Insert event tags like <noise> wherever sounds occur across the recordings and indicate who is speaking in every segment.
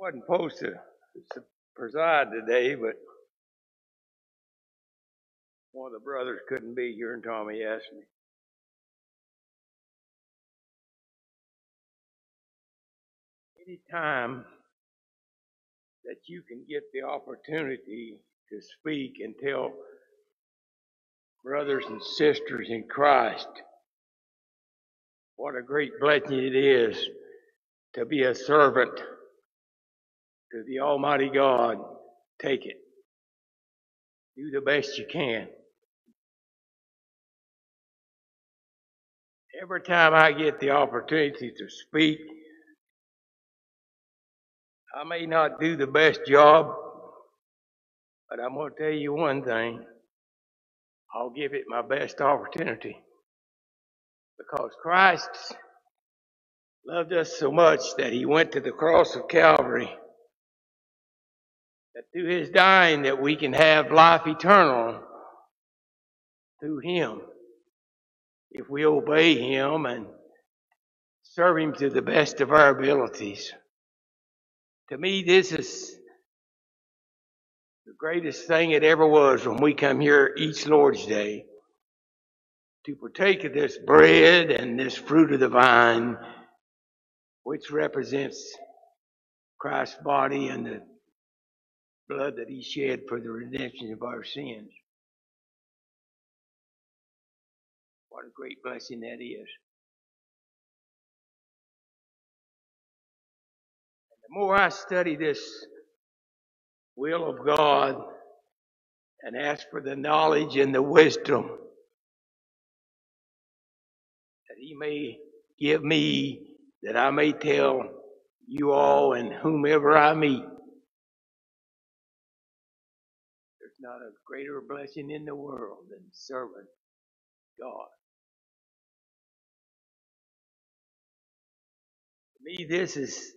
Speaker 1: wasn't supposed to preside today, but one of the brothers couldn't be here, and Tommy asked me. Any time that you can get the opportunity to speak and tell brothers and sisters in Christ what a great blessing it is to be a servant to the Almighty God. Take it. Do the best you can. Every time I get the opportunity to speak, I may not do the best job, but I'm going to tell you one thing. I'll give it my best opportunity. Because Christ loved us so much that he went to the cross of Calvary. That through his dying that we can have life eternal through him. If we obey him and serve him to the best of our abilities. To me, this is the greatest thing it ever was when we come here each Lord's Day to partake of this bread and this fruit of the vine, which represents Christ's body and the blood that he shed for the redemption of our sins. What a great blessing that is. The more I study this will of God and ask for the knowledge and the wisdom that He may give me, that I may tell you all and whomever I meet. Not a greater blessing in the world than serving God. To me, this is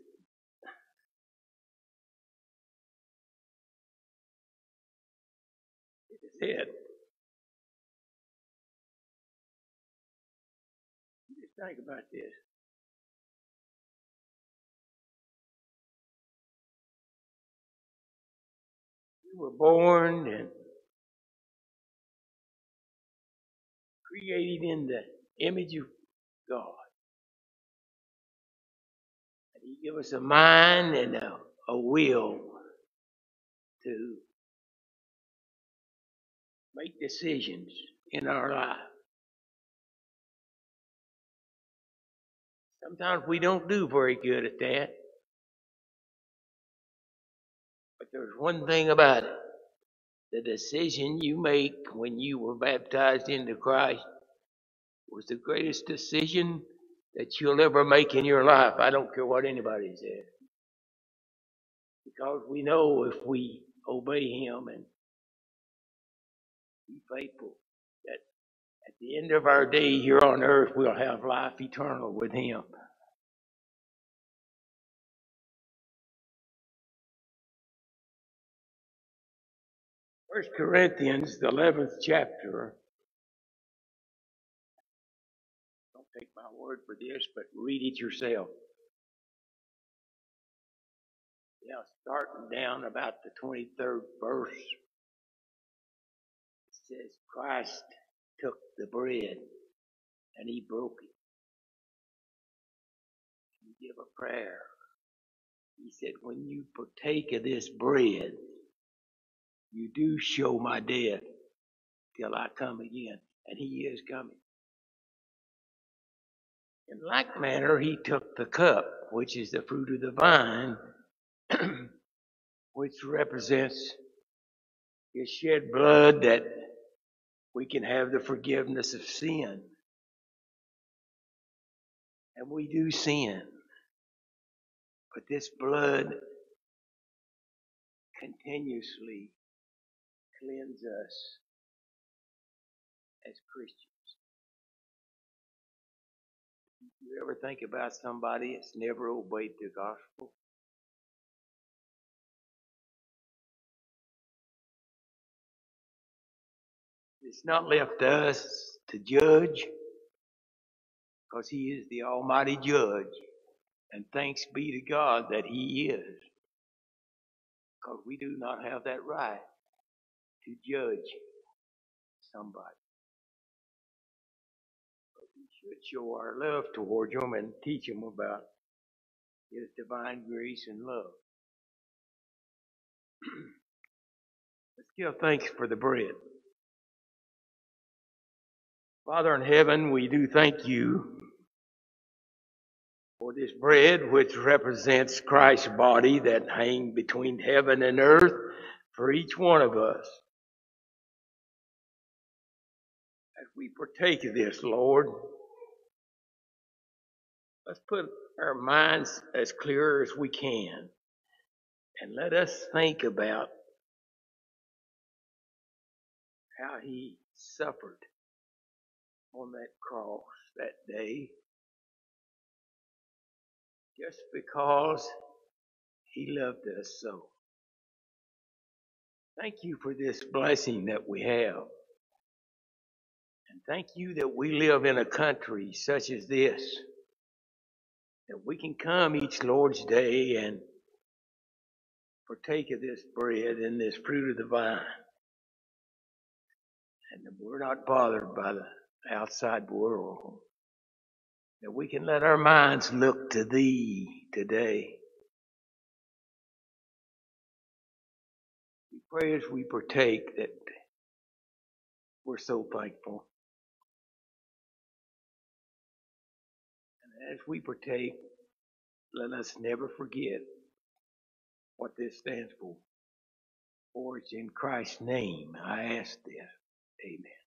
Speaker 1: it. Just think about this. Were born and created in the image of God. And He gave us a mind and a, a will to make decisions in our life. Sometimes we don't do very good at that. There's one thing about it. The decision you make when you were baptized into Christ was the greatest decision that you'll ever make in your life. I don't care what anybody says. Because we know if we obey Him and be faithful, that at the end of our day here on earth, we'll have life eternal with Him. First Corinthians, the eleventh chapter. Don't take my word for this, but read it yourself. Yeah, starting down about the twenty-third verse. It says, Christ took the bread and he broke it. He gave a prayer. He said, when you partake of this bread, you do show my death till I come again. And he is coming. In like manner, he took the cup, which is the fruit of the vine, <clears throat> which represents his shed blood that we can have the forgiveness of sin. And we do sin. But this blood continuously cleanses us as Christians. You ever think about somebody that's never obeyed the gospel? It's not left to us to judge because he is the almighty judge. And thanks be to God that he is. because we do not have that right to judge somebody. But we should show our love towards them and teach them about His divine grace and love. <clears throat> Let's give thanks for the bread. Father in heaven, we do thank you for this bread which represents Christ's body that hang between heaven and earth for each one of us. We partake of this, Lord, let's put our minds as clear as we can and let us think about how he suffered on that cross that day just because he loved us so. Thank you for this blessing that we have. And thank you that we live in a country such as this, that we can come each Lord's Day and partake of this bread and this fruit of the vine. And that we're not bothered by the outside world. That we can let our minds look to Thee today. We pray as we partake that we're so thankful. As we partake, let us never forget what this stands for. For it's in Christ's name I ask this. Amen.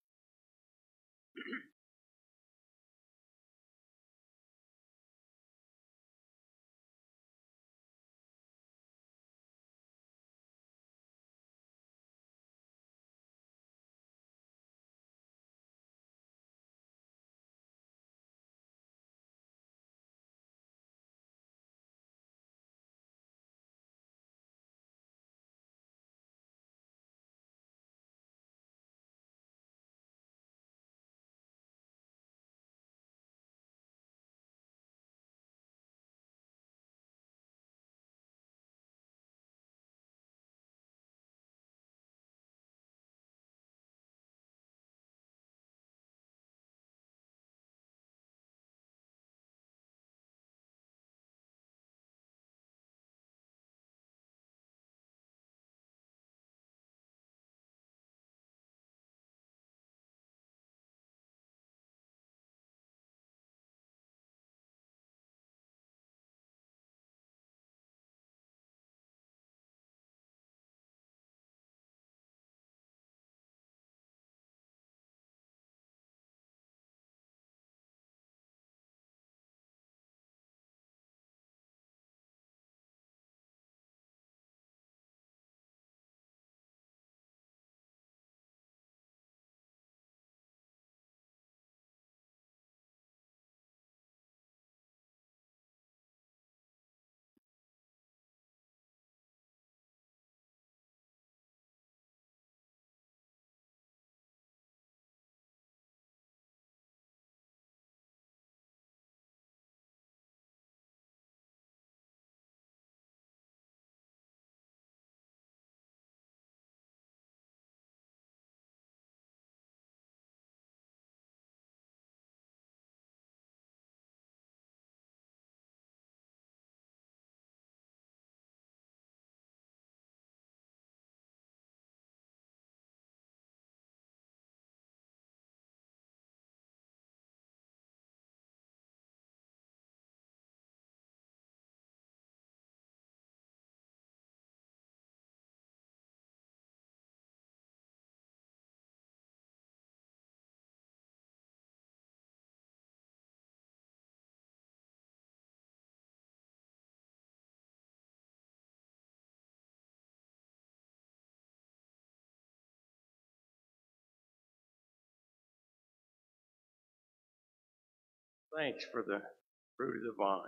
Speaker 1: Thanks for the fruit of the vine.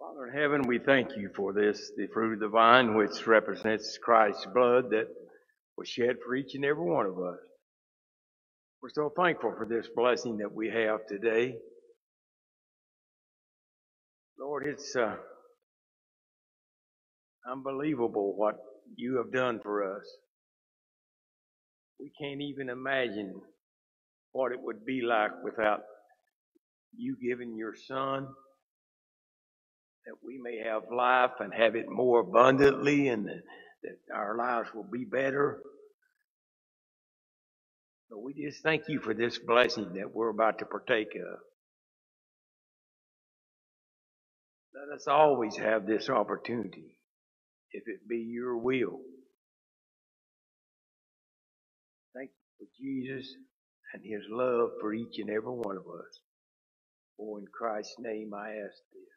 Speaker 1: Father in heaven, we thank you for this, the fruit of the vine, which represents Christ's blood that was shed for each and every one of us. We're so thankful for this blessing that we have today. Lord, it's uh, unbelievable what you have done for us. We can't even imagine what it would be like without you giving your son that we may have life and have it more abundantly and that, our lives will be better. So we just thank you for this blessing that we're about to partake of. Let us always have this opportunity, if it be your will. Thank you for Jesus and his love for each and every one of us. For in Christ's name I ask this.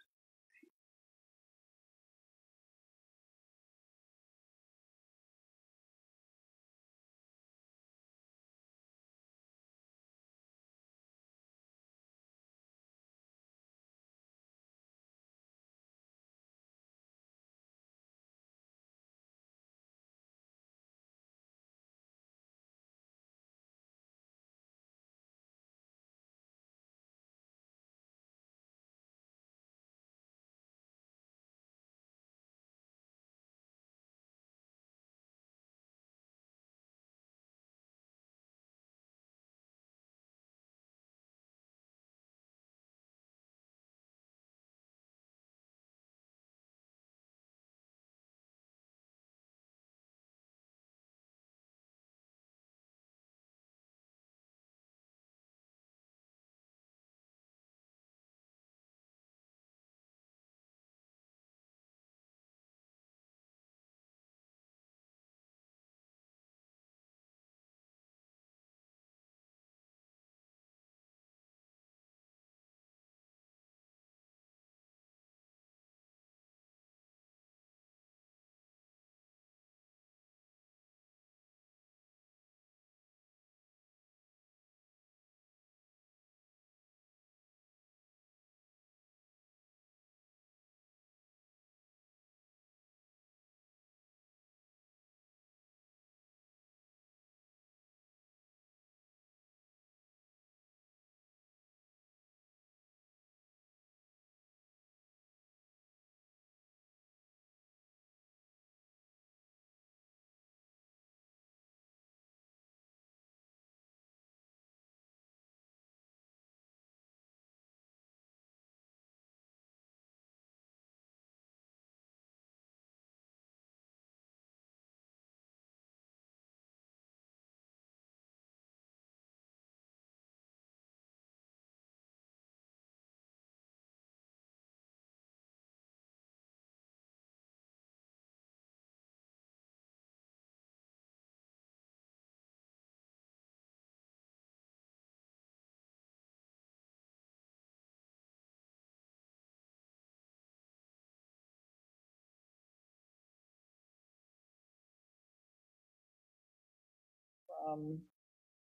Speaker 2: Um,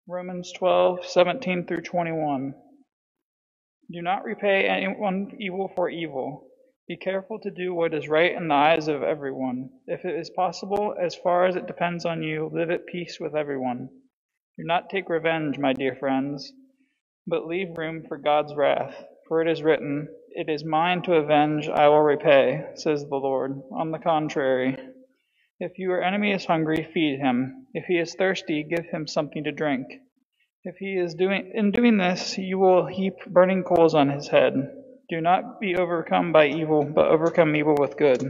Speaker 2: Romans 12, 17 through 21. Do not repay anyone evil for evil. Be careful to do what is right in the eyes of everyone. If it is possible, as far as it depends on you, live at peace with everyone. Do not take revenge, my dear friends, but leave room for God's wrath. For it is written, It is mine to avenge, I will repay, says the Lord. On the contrary, if your enemy is hungry, feed him. If he is thirsty, give him something to drink. If he is doing in doing this, you will heap burning coals on his head. Do not be overcome by evil, but overcome evil with good.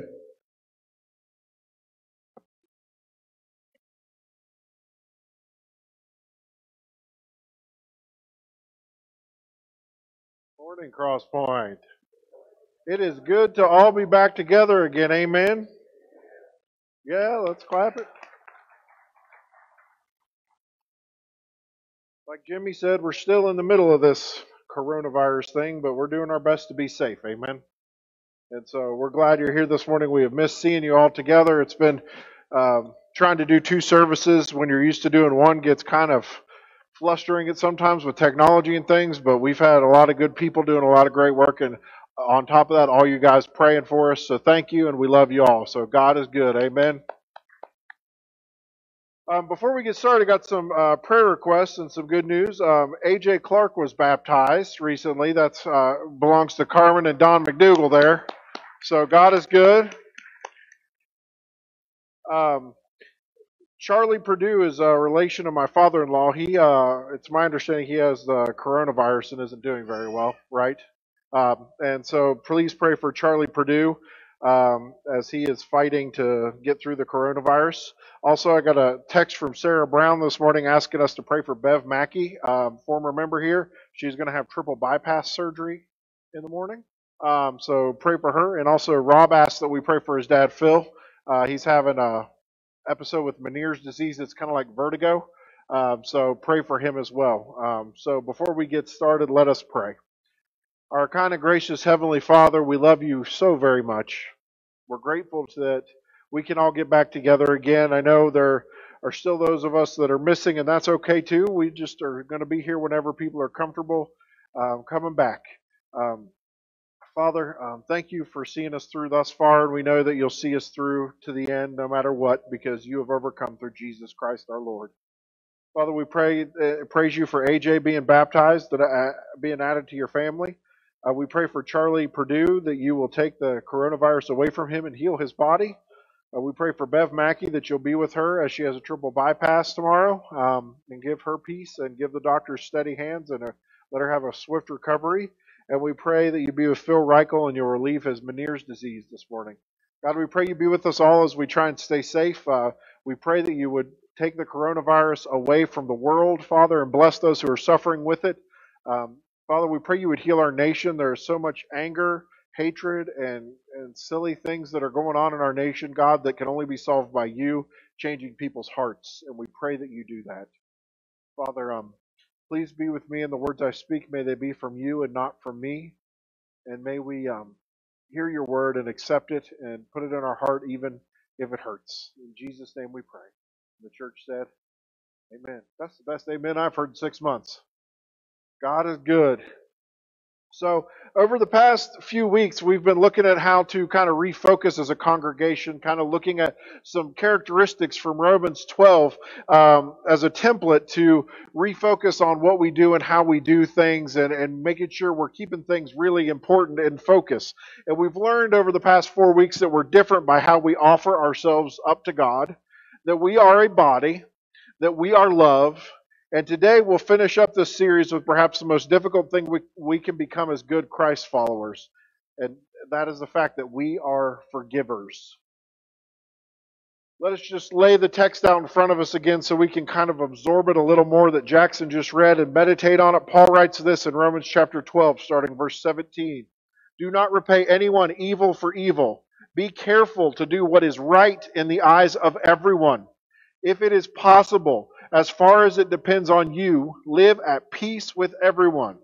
Speaker 3: Morning, Crosspointe. It is good to all be back together again. Amen. Yeah, let's clap it. Like Jimmy said, we're still in the middle of this coronavirus thing, but we're doing our best to be safe. Amen. And so we're glad you're here this morning. We have missed seeing you all together. It's been um, trying to do two services when you're used to doing one gets kind of flustering it sometimes with technology and things, but we've had a lot of good people doing a lot of great work. And on top of that, all you guys praying for us. So thank you, and we love you all. So God is good. Amen. Um, before we get started, I got some uh, prayer requests and some good news. Um, AJ Clark was baptized recently. That's uh, belongs to Carmen and Don McDougal there. So God is good. Um, Charlie Purdue is a relation of my father-in-law. He, uh, it's my understanding he has the coronavirus and isn't doing very well, right? Um, and so please pray for Charlie Purdue um, as he is fighting to get through the coronavirus. Also, I got a text from Sarah Brown this morning asking us to pray for Bev Mackey, um, former member here. She's going to have triple bypass surgery in the morning. Um, so pray for her. And also, Rob asked that we pray for his dad, Phil. Uh, he's having a episode with Meniere's disease. It's kind of like vertigo. Um, so pray for him as well. Um, so before we get started, let us pray. Our kind and gracious Heavenly Father, we love you so very much. We're grateful that we can all get back together again. I know there are still those of us that are missing, and that's okay too. We just are going to be here whenever people are comfortable um, coming back. Um, Father, um, thank you for seeing us through thus far, and we know that you'll see us through to the end no matter what, because you have overcome through Jesus Christ our Lord. Father, we pray uh, praise you for AJ being baptized, that uh, being added to your family. Uh, we pray for Charlie Purdue that you will take the coronavirus away from him and heal his body. Uh, we pray for Bev Mackey that you'll be with her as she has a triple bypass tomorrow um, and give her peace and give the doctors steady hands and a, let her have a swift recovery. And we pray that you be with Phil Reichel and you'll relieve his Meniere's disease this morning. God, we pray you be with us all as we try and stay safe. Uh, we pray that you would take the coronavirus away from the world, Father, and bless those who are suffering with it. Um, Father, we pray you would heal our nation. There is so much anger, hatred, and, and silly things that are going on in our nation, God, that can only be solved by you changing people's hearts. And we pray that you do that. Father, um, please be with me in the words I speak. May they be from you and not from me. And may we um, hear your word and accept it and put it in our heart, even if it hurts. In Jesus' name we pray. The church said, Amen. That's the best amen I've heard in six months. God is good. So, over the past few weeks, we've been looking at how to kind of refocus as a congregation, kind of looking at some characteristics from Romans 12 um, as a template to refocus on what we do and how we do things and, and making sure we're keeping things really important in focus. And we've learned over the past four weeks that we're different by how we offer ourselves up to God, that we are a body, that we are love, and today we'll finish up this series with perhaps the most difficult thing we, we can become as good Christ followers. And that is the fact that we are forgivers. Let us just lay the text out in front of us again so we can kind of absorb it a little more that Jackson just read and meditate on it. Paul writes this in Romans chapter 12, starting verse 17. Do not repay anyone evil for evil. Be careful to do what is right in the eyes of everyone. If it is possible, as far as it depends on you, live at peace with everyone.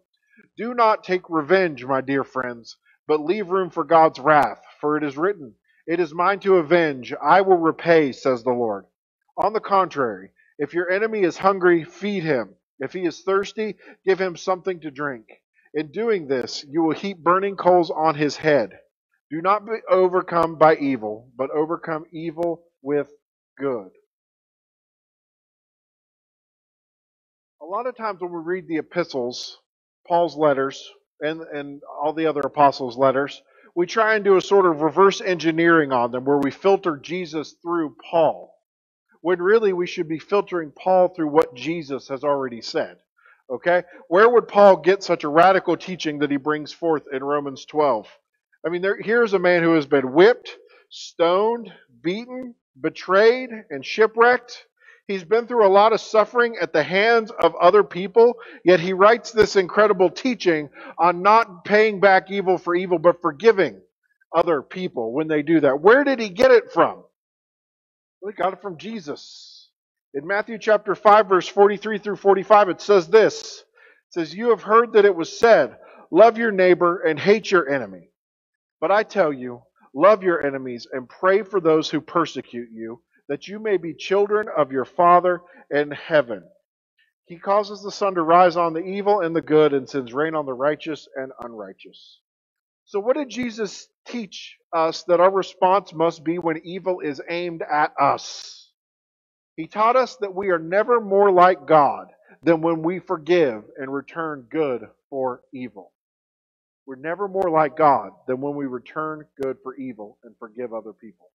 Speaker 3: Do not take revenge, my dear friends, but leave room for God's wrath, for it is written, It is mine to avenge, I will repay, says the Lord. On the contrary, if your enemy is hungry, feed him. If he is thirsty, give him something to drink. In doing this, you will heap burning coals on his head. Do not be overcome by evil, but overcome evil with good. A lot of times when we read the epistles, Paul's letters, and, and all the other apostles' letters, we try and do a sort of reverse engineering on them where we filter Jesus through Paul. When really we should be filtering Paul through what Jesus has already said. Okay? Where would Paul get such a radical teaching that he brings forth in Romans 12? I mean, there, here's a man who has been whipped, stoned, beaten, betrayed, and shipwrecked He's been through a lot of suffering at the hands of other people, yet he writes this incredible teaching on not paying back evil for evil, but forgiving other people when they do that. Where did he get it from? Well, he got it from Jesus. In Matthew chapter 5, verse 43 through 45, it says this. It says, You have heard that it was said, Love your neighbor and hate your enemy. But I tell you, love your enemies and pray for those who persecute you that you may be children of your Father in heaven. He causes the sun to rise on the evil and the good and sends rain on the righteous and unrighteous. So, what did Jesus teach us that our response must be when evil is aimed at us? He taught us that we are never more like God than when we forgive and return good for evil. We're never more like God than when we return good for evil and forgive other people.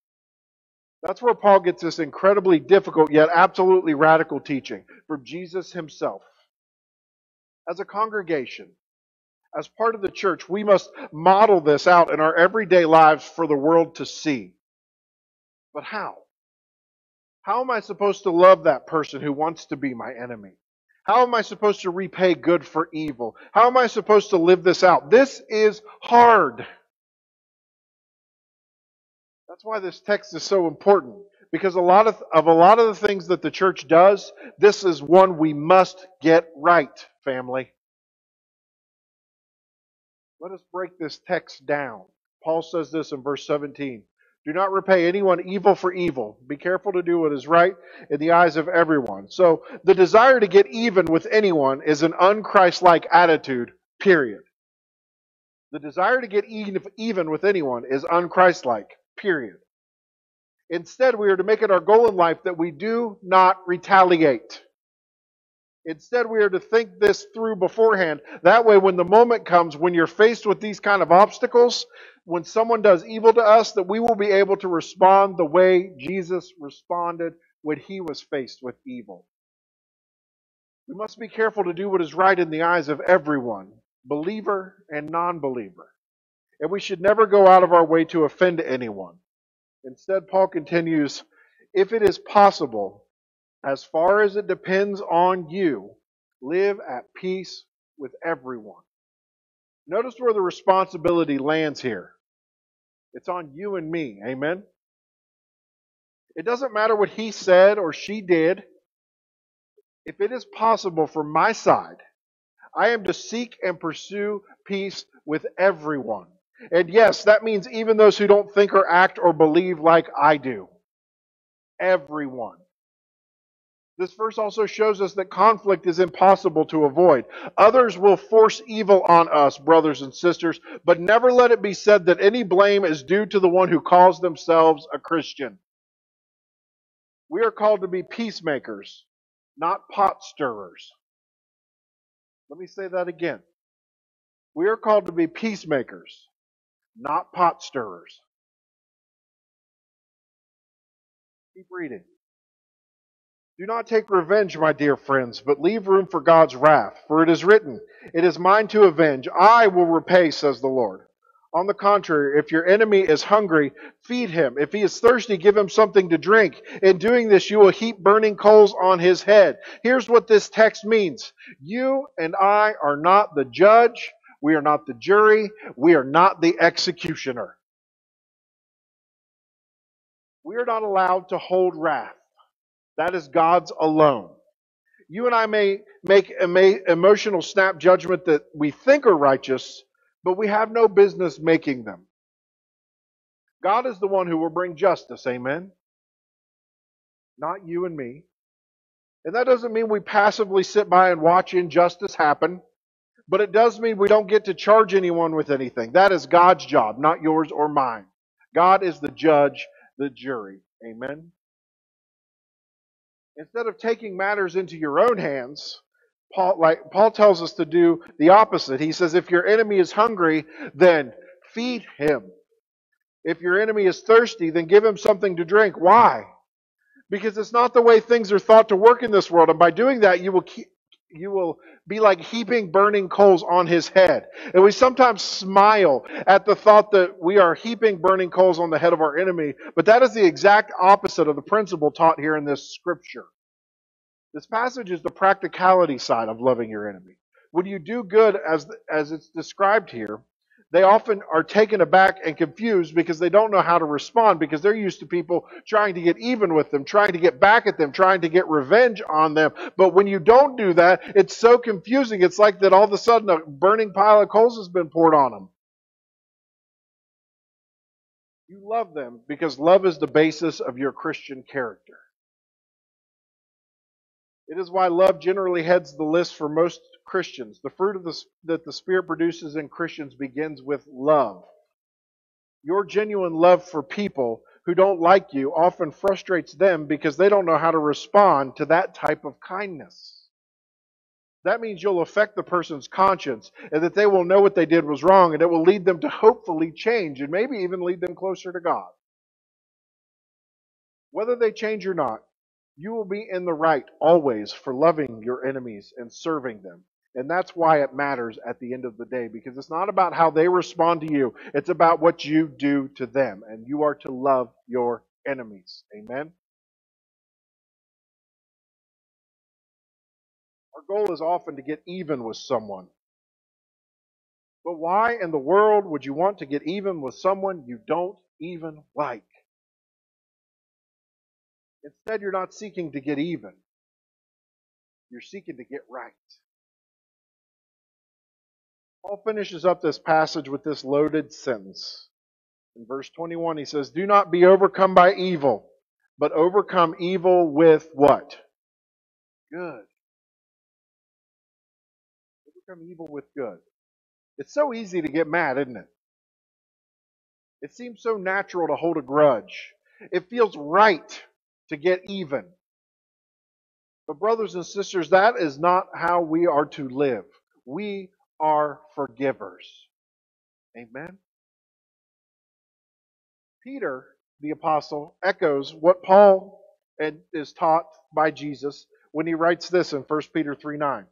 Speaker 3: That's where Paul gets this incredibly difficult yet absolutely radical teaching from Jesus himself. As a congregation, as part of the church, we must model this out in our everyday lives for the world to see. But how? How am I supposed to love that person who wants to be my enemy? How am I supposed to repay good for evil? How am I supposed to live this out? This is hard. That's why this text is so important. Because a lot of, of a lot of the things that the church does, this is one we must get right, family. Let us break this text down. Paul says this in verse 17. Do not repay anyone evil for evil. Be careful to do what is right in the eyes of everyone. So, the desire to get even with anyone is an unchristlike attitude, period. The desire to get even with anyone is unchristlike, period. Instead, we are to make it our goal in life that we do not retaliate. Instead, we are to think this through beforehand. That way, when the moment comes, when you're faced with these kind of obstacles, when someone does evil to us, that we will be able to respond the way Jesus responded when he was faced with evil. We must be careful to do what is right in the eyes of everyone, believer and non believer. And we should never go out of our way to offend anyone. Instead, Paul continues if it is possible, as far as it depends on you, live at peace with everyone. Notice where the responsibility lands here. It's on you and me. Amen? It doesn't matter what he said or she did. If it is possible from my side, I am to seek and pursue peace with everyone. And yes, that means even those who don't think or act or believe like I do. Everyone. This verse also shows us that conflict is impossible to avoid. Others will force evil on us, brothers and sisters, but never let it be said that any blame is due to the one who calls themselves a Christian. We are called to be peacemakers, not pot stirrers. Let me say that again. We are called to be peacemakers, not pot stirrers. Keep reading. Do not take revenge, my dear friends, but leave room for God's wrath. For it is written, It is mine to avenge. I will repay, says the Lord. On the contrary, if your enemy is hungry, feed him. If he is thirsty, give him something to drink. In doing this, you will heap burning coals on his head. Here's what this text means You and I are not the judge. We are not the jury. We are not the executioner. We are not allowed to hold wrath. That is God's alone. You and I may make emotional snap judgment that we think are righteous, but we have no business making them. God is the one who will bring justice, amen? Not you and me. And that doesn't mean we passively sit by and watch injustice happen, but it does mean we don't get to charge anyone with anything. That is God's job, not yours or mine. God is the judge, the jury. Amen? Instead of taking matters into your own hands, Paul, like Paul tells us to do the opposite. He says, if your enemy is hungry, then feed him. If your enemy is thirsty, then give him something to drink. Why? Because it's not the way things are thought to work in this world. And by doing that, you will keep, you will be like heaping burning coals on his head. And we sometimes smile at the thought that we are heaping burning coals on the head of our enemy, but that is the exact opposite of the principle taught here in this scripture. This passage is the practicality side of loving your enemy. When you do good as, as it's described here, they often are taken aback and confused because they don't know how to respond because they're used to people trying to get even with them, trying to get back at them, trying to get revenge on them. But when you don't do that, it's so confusing. It's like that all of a sudden a burning pile of coals has been poured on them. You love them because love is the basis of your Christian character. It is why love generally heads the list for most Christians. The fruit the, that the Spirit produces in Christians begins with love. Your genuine love for people who don't like you often frustrates them because they don't know how to respond to that type of kindness. That means you'll affect the person's conscience and that they will know what they did was wrong and it will lead them to hopefully change and maybe even lead them closer to God. Whether they change or not, you will be in the right always for loving your enemies and serving them. And that's why it matters at the end of the day, because it's not about how they respond to you, it's about what you do to them. And you are to love your enemies. Amen? Our goal is often to get even with someone. But why in the world would you want to get even with someone you don't even like? Instead, you're not seeking to get even. You're seeking to get right. Paul finishes up this passage with this loaded sentence. In verse 21, he says, Do not be overcome by evil, but overcome evil with what? Good. Overcome evil with good. It's so easy to get mad, isn't it? It seems so natural to hold a grudge. It feels right to get even. But, brothers and sisters, that is not how we are to live. We are forgivers. Amen. Peter, the apostle, echoes what Paul is taught by Jesus when he writes this in 1 Peter 3 9.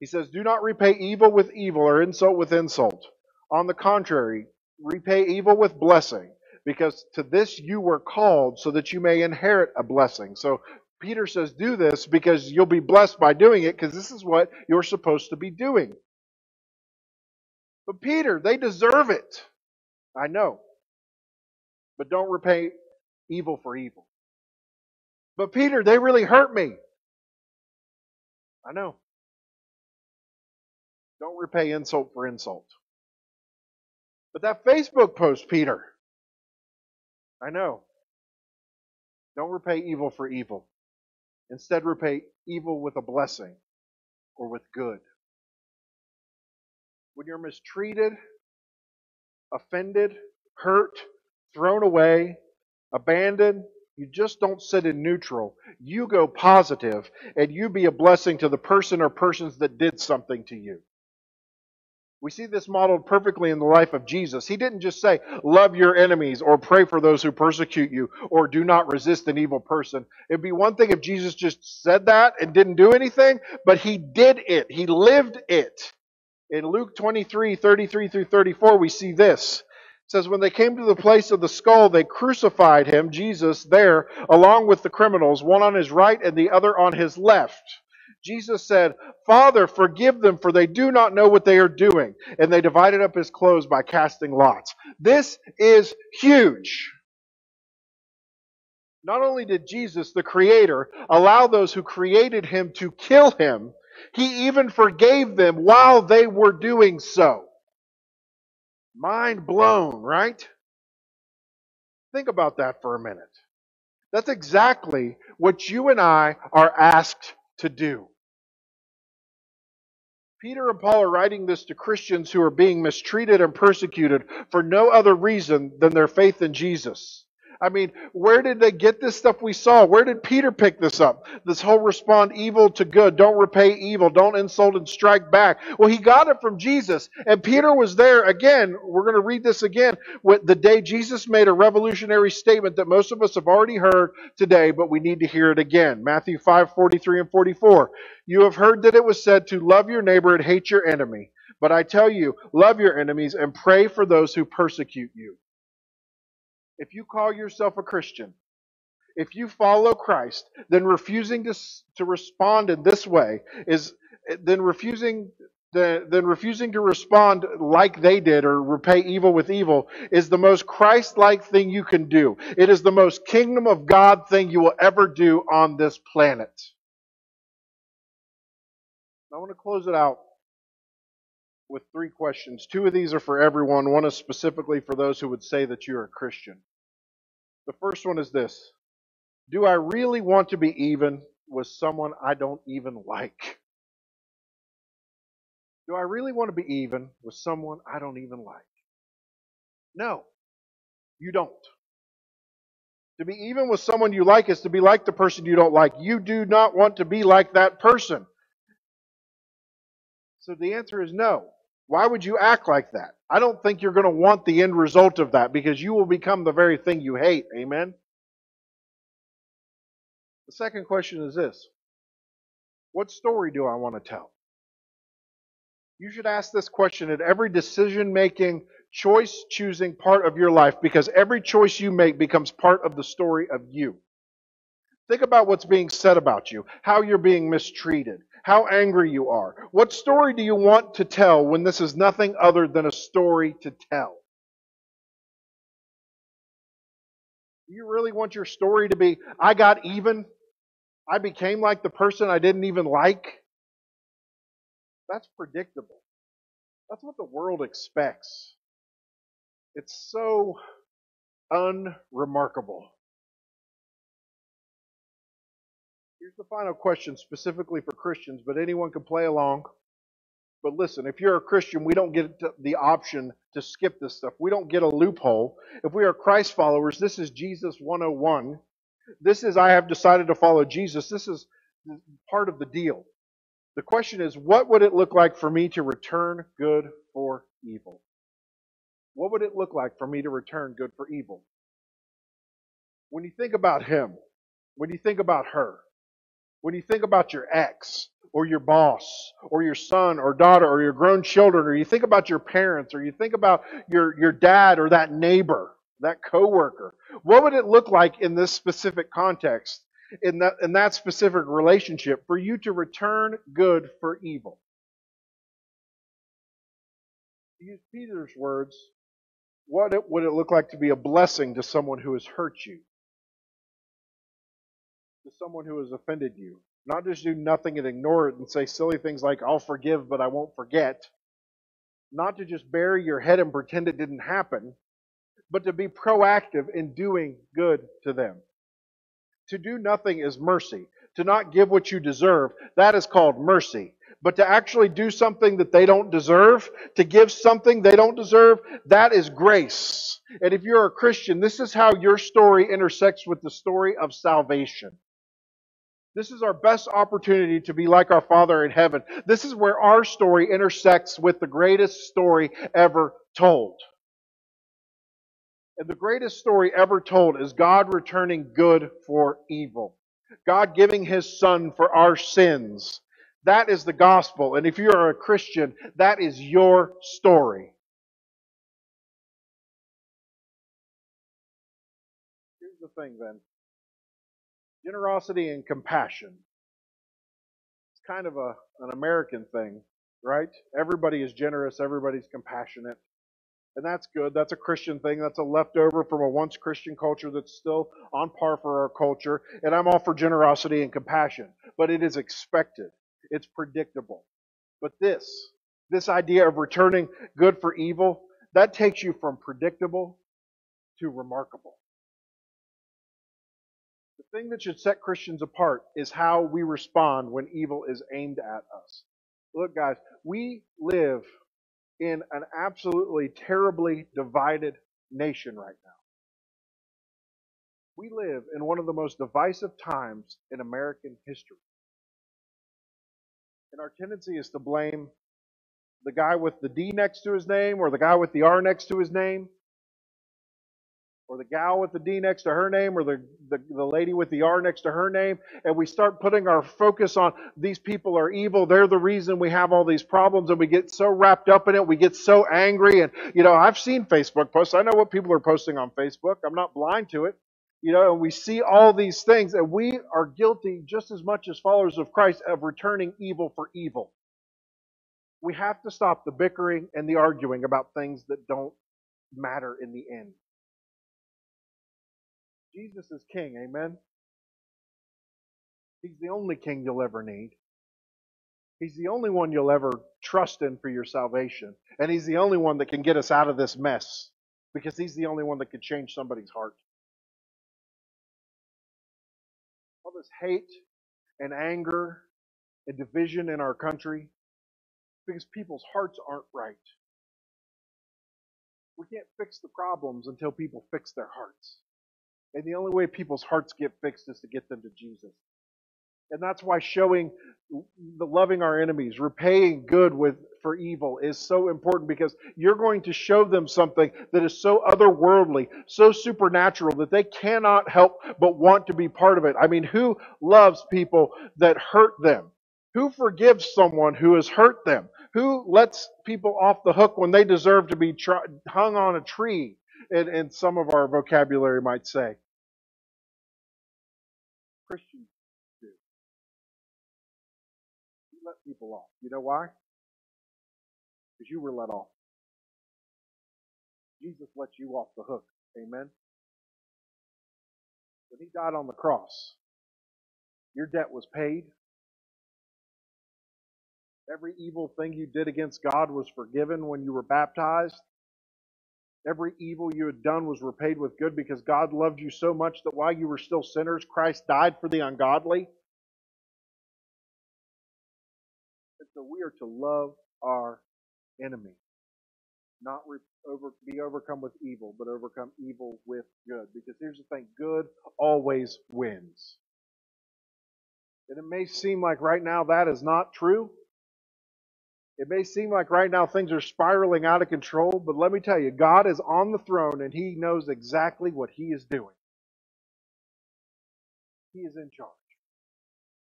Speaker 3: He says, Do not repay evil with evil or insult with insult. On the contrary, repay evil with blessing, because to this you were called so that you may inherit a blessing. So Peter says, Do this because you'll be blessed by doing it, because this is what you're supposed to be doing. But Peter, they deserve it. I know. But don't repay evil for evil. But Peter, they really hurt me. I know. Don't repay insult for insult. But that Facebook post, Peter, I know. Don't repay evil for evil. Instead, repay evil with a blessing or with good. When you're mistreated, offended, hurt, thrown away, abandoned, you just don't sit in neutral. You go positive and you be a blessing to the person or persons that did something to you. We see this modeled perfectly in the life of Jesus. He didn't just say, love your enemies or pray for those who persecute you or do not resist an evil person. It'd be one thing if Jesus just said that and didn't do anything, but he did it. He lived it. In Luke 23, 33 through 34, we see this. It says, When they came to the place of the skull, they crucified him, Jesus, there, along with the criminals, one on his right and the other on his left. Jesus said, Father, forgive them, for they do not know what they are doing. And they divided up his clothes by casting lots. This is huge. Not only did Jesus, the Creator, allow those who created him to kill him, he even forgave them while they were doing so. Mind blown, right? Think about that for a minute. That's exactly what you and I are asked to do. Peter and Paul are writing this to Christians who are being mistreated and persecuted for no other reason than their faith in Jesus. I mean, where did they get this stuff we saw? Where did Peter pick this up? This whole respond evil to good, don't repay evil, don't insult and strike back. Well, he got it from Jesus. And Peter was there again. We're going to read this again with the day Jesus made a revolutionary statement that most of us have already heard today, but we need to hear it again. Matthew 5 43 and 44. You have heard that it was said to love your neighbor and hate your enemy. But I tell you, love your enemies and pray for those who persecute you if you call yourself a Christian, if you follow Christ, then refusing to, to respond in this way is then refusing the, then refusing to respond like they did or repay evil with evil is the most Christ-like thing you can do. It is the most kingdom of God thing you will ever do on this planet. I want to close it out with three questions. Two of these are for everyone. One is specifically for those who would say that you're a Christian. The first one is this Do I really want to be even with someone I don't even like? Do I really want to be even with someone I don't even like? No, you don't. To be even with someone you like is to be like the person you don't like. You do not want to be like that person. So the answer is no. Why would you act like that? I don't think you're going to want the end result of that because you will become the very thing you hate. Amen? The second question is this What story do I want to tell? You should ask this question at every decision making, choice choosing part of your life because every choice you make becomes part of the story of you. Think about what's being said about you, how you're being mistreated, how angry you are. What story do you want to tell when this is nothing other than a story to tell? Do you really want your story to be, I got even? I became like the person I didn't even like? That's predictable. That's what the world expects. It's so unremarkable. Here's the final question specifically for Christians, but anyone can play along. But listen, if you're a Christian, we don't get the option to skip this stuff. We don't get a loophole. If we are Christ followers, this is Jesus 101. This is I have decided to follow Jesus. This is part of the deal. The question is, what would it look like for me to return good for evil? What would it look like for me to return good for evil? When you think about him, when you think about her, when you think about your ex or your boss or your son or daughter or your grown children or you think about your parents or you think about your, your dad or that neighbor, that coworker, what would it look like in this specific context, in that, in that specific relationship for you to return good for evil? Use Peter's words, what it, would it look like to be a blessing to someone who has hurt you? To someone who has offended you. Not just do nothing and ignore it and say silly things like, I'll forgive, but I won't forget. Not to just bury your head and pretend it didn't happen, but to be proactive in doing good to them. To do nothing is mercy. To not give what you deserve, that is called mercy. But to actually do something that they don't deserve, to give something they don't deserve, that is grace. And if you're a Christian, this is how your story intersects with the story of salvation. This is our best opportunity to be like our Father in heaven. This is where our story intersects with the greatest story ever told. And the greatest story ever told is God returning good for evil. God giving his son for our sins. That is the gospel. And if you are a Christian, that is your story. Here's the thing then. Generosity and compassion. It's kind of a, an American thing, right? Everybody is generous, everybody's compassionate. And that's good. That's a Christian thing. That's a leftover from a once Christian culture that's still on par for our culture. And I'm all for generosity and compassion. But it is expected. It's predictable. But this, this idea of returning good for evil, that takes you from predictable to remarkable. Thing that should set Christians apart is how we respond when evil is aimed at us. Look, guys, we live in an absolutely terribly divided nation right now. We live in one of the most divisive times in American history. And our tendency is to blame the guy with the D next to his name or the guy with the R next to his name or the gal with the D next to her name, or the, the, the, lady with the R next to her name, and we start putting our focus on these people are evil, they're the reason we have all these problems, and we get so wrapped up in it, we get so angry. And, you know, I've seen Facebook posts. I know what people are posting on Facebook. I'm not blind to it. You know, and we see all these things, and we are guilty just as much as followers of Christ of returning evil for evil. We have to stop the bickering and the arguing about things that don't matter in the end. Jesus is king, amen? He's the only king you'll ever need. He's the only one you'll ever trust in for your salvation. And he's the only one that can get us out of this mess because he's the only one that can change somebody's heart. All this hate and anger and division in our country because people's hearts aren't right. We can't fix the problems until people fix their hearts. And the only way people's hearts get fixed is to get them to Jesus. And that's why showing the loving our enemies, repaying good with for evil is so important because you're going to show them something that is so otherworldly, so supernatural that they cannot help but want to be part of it. I mean, who loves people that hurt them? Who forgives someone who has hurt them? Who lets people off the hook when they deserve to be hung on a tree? And, and some of our vocabulary might say. Christians do. You let people off. You know why? Because you were let off. Jesus let you off the hook. Amen. When he died on the cross, your debt was paid. Every evil thing you did against God was forgiven when you were baptized. Every evil you had done was repaid with good because God loved you so much that while you were still sinners, Christ died for the ungodly. And so we are to love our enemy, not over, be overcome with evil, but overcome evil with good. Because here's the thing good always wins. And it may seem like right now that is not true. It may seem like right now things are spiraling out of control, but let me tell you, God is on the throne and He knows exactly what He is doing. He is in charge.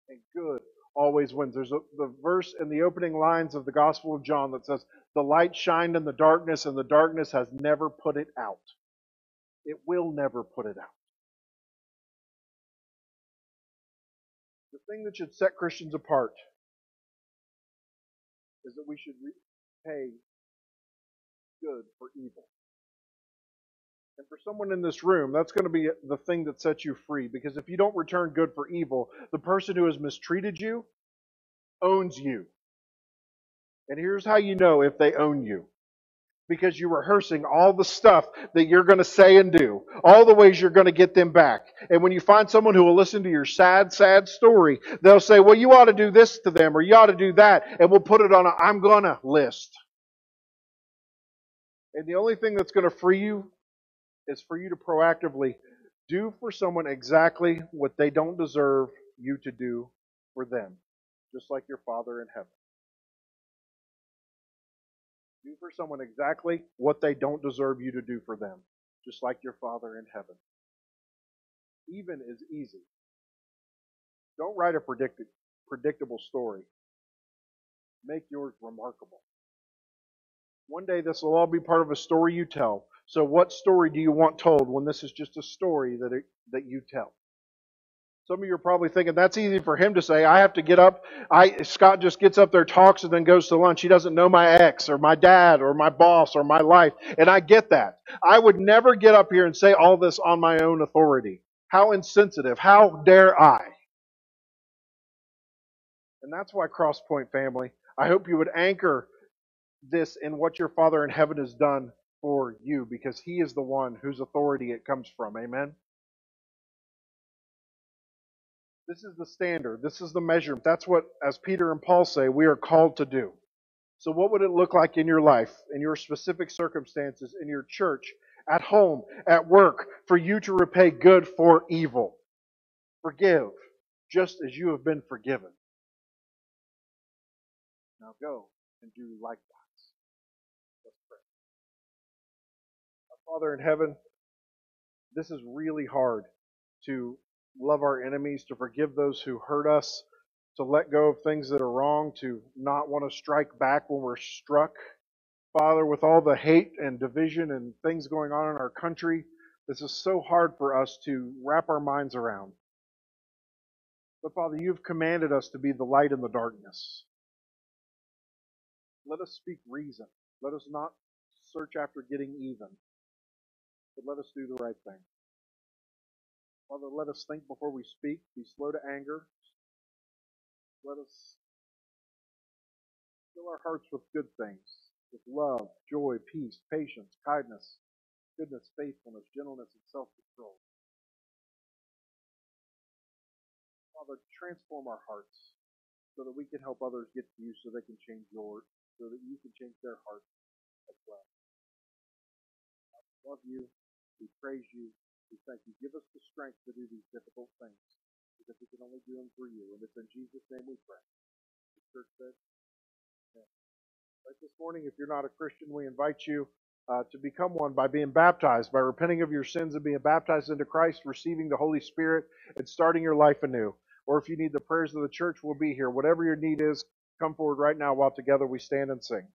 Speaker 3: And good always wins. There's a, the verse in the opening lines of the Gospel of John that says, The light shined in the darkness, and the darkness has never put it out. It will never put it out. The thing that should set Christians apart is that we should repay good for evil. And for someone in this room, that's going to be the thing that sets you free. Because if you don't return good for evil, the person who has mistreated you owns you. And here's how you know if they own you. Because you're rehearsing all the stuff that you're going to say and do, all the ways you're going to get them back. And when you find someone who will listen to your sad, sad story, they'll say, well, you ought to do this to them or you ought to do that. And we'll put it on a I'm gonna list. And the only thing that's going to free you is for you to proactively do for someone exactly what they don't deserve you to do for them, just like your Father in heaven. Do for someone exactly what they don't deserve you to do for them, just like your Father in heaven. Even is easy. Don't write a predict- predictable story. Make yours remarkable. One day this will all be part of a story you tell. So what story do you want told when this is just a story that it, that you tell? Some of you are probably thinking that's easy for him to say. I have to get up. I Scott just gets up there, talks, and then goes to lunch. He doesn't know my ex or my dad or my boss or my life. And I get that. I would never get up here and say all this on my own authority. How insensitive. How dare I? And that's why Crosspointe family, I hope you would anchor this in what your Father in heaven has done for you because he is the one whose authority it comes from. Amen. This is the standard. This is the measurement. That's what, as Peter and Paul say, we are called to do. So, what would it look like in your life, in your specific circumstances, in your church, at home, at work, for you to repay good for evil? Forgive, just as you have been forgiven. Now go and do likewise. Let's pray. Our Father in heaven, this is really hard to love our enemies, to forgive those who hurt us, to let go of things that are wrong, to not want to strike back when we're struck. Father, with all the hate and division and things going on in our country, this is so hard for us to wrap our minds around. But Father, you've commanded us to be the light in the darkness. Let us speak reason. Let us not search after getting even, but let us do the right thing. Father, let us think before we speak, be slow to anger. Let us fill our hearts with good things, with love, joy, peace, patience, kindness, goodness, faithfulness, gentleness, and self control. Father, transform our hearts so that we can help others get to you so they can change yours, so that you can change their hearts as well. We love you. We praise you. We thank you. Give us the strength to do these difficult things. because we can only do them through you. And it's in Jesus' name we pray. The church says, Amen. Right this morning, if you're not a Christian, we invite you uh, to become one by being baptized, by repenting of your sins and being baptized into Christ, receiving the Holy Spirit, and starting your life anew. Or if you need the prayers of the church, we'll be here. Whatever your need is, come forward right now while together we stand and sing.